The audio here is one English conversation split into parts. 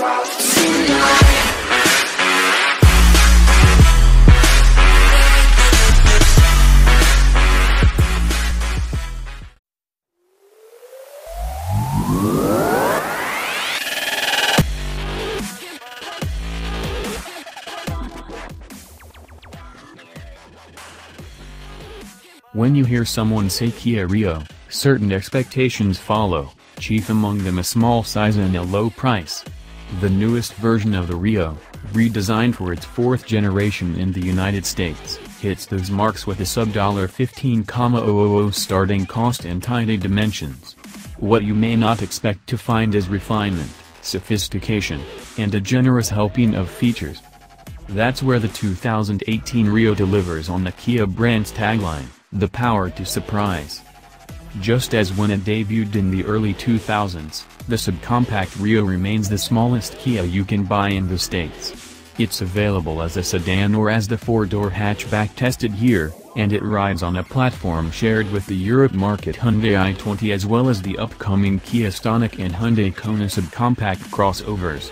When you hear someone say Kia Rio, certain expectations follow, chief among them a small size and a low price. The newest version of the Rio, redesigned for its fourth generation in the United States, hits those marks with a sub-$15,000 starting cost and tiny dimensions. What you may not expect to find is refinement, sophistication, and a generous helping of features. That's where the 2018 Rio delivers on the Kia brand's tagline, the power to surprise. Just as when it debuted in the early 2000s, the subcompact Rio remains the smallest Kia you can buy in the States. It's available as a sedan or as the four-door hatchback tested here, and it rides on a platform shared with the Europe market Hyundai i20 as well as the upcoming Kia Stonic and Hyundai Kona subcompact crossovers.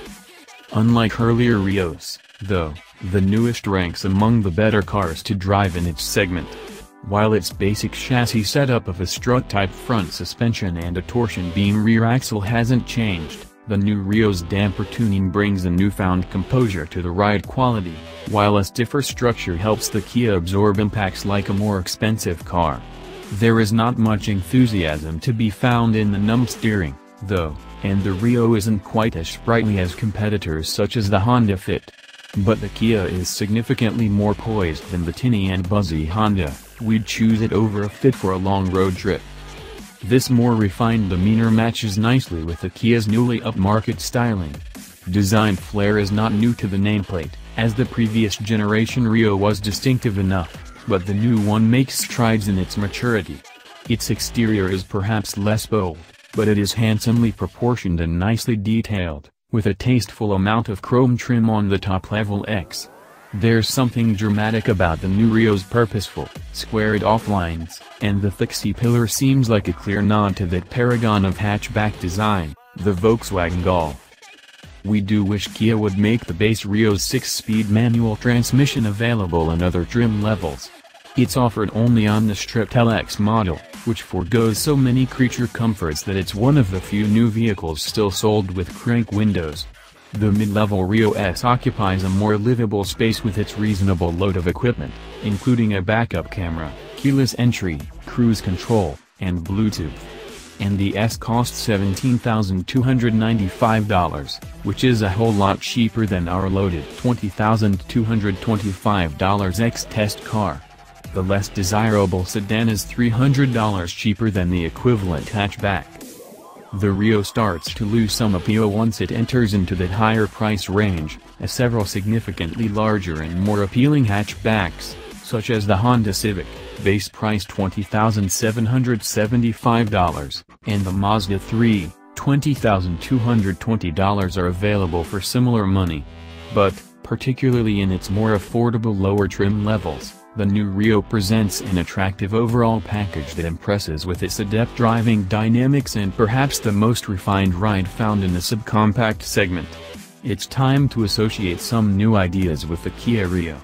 Unlike earlier Rios, though, the newest ranks among the better cars to drive in its segment. While its basic chassis setup of a strut-type front suspension and a torsion beam rear axle hasn't changed, the new Rio's damper tuning brings a newfound composure to the ride quality, while a stiffer structure helps the Kia absorb impacts like a more expensive car. There is not much enthusiasm to be found in the numb steering, though, and the Rio isn't quite as sprightly as competitors such as the Honda Fit. But the Kia is significantly more poised than the tinny and buzzy Honda, we'd choose it over a Fit for a long road trip. This more refined demeanor matches nicely with the Kia's newly upmarket styling. Design flair is not new to the nameplate, as the previous generation Rio was distinctive enough, but the new one makes strides in its maturity. Its exterior is perhaps less bold, but it is handsomely proportioned and nicely detailed, with a tasteful amount of chrome trim on the top level EX. There's something dramatic about the new Rio's purposeful, squared-off lines, and the thick C-pillar seems like a clear nod to that paragon of hatchback design, the Volkswagen Golf. We do wish Kia would make the base Rio's 6-speed manual transmission available in other trim levels. It's offered only on the stripped LX model, which forgoes so many creature comforts that it's one of the few new vehicles still sold with crank windows. The mid-level Rio S occupies a more livable space with its reasonable load of equipment, including a backup camera, keyless entry, cruise control, and Bluetooth. And the S costs $17,295, which is a whole lot cheaper than our loaded $20,225 EX-Test car. The less desirable sedan is $300 cheaper than the equivalent hatchback. The Rio starts to lose some appeal once it enters into that higher price range, as several significantly larger and more appealing hatchbacks, such as the Honda Civic, base price $20,775, and the Mazda 3, $20,220 are available for similar money. But, particularly in its more affordable lower trim levels, the new Rio presents an attractive overall package that impresses with its adept driving dynamics and perhaps the most refined ride found in the subcompact segment. It's time to associate some new ideas with the Kia Rio.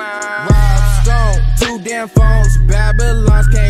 Rob Stone, two damn phones, Babylon's came.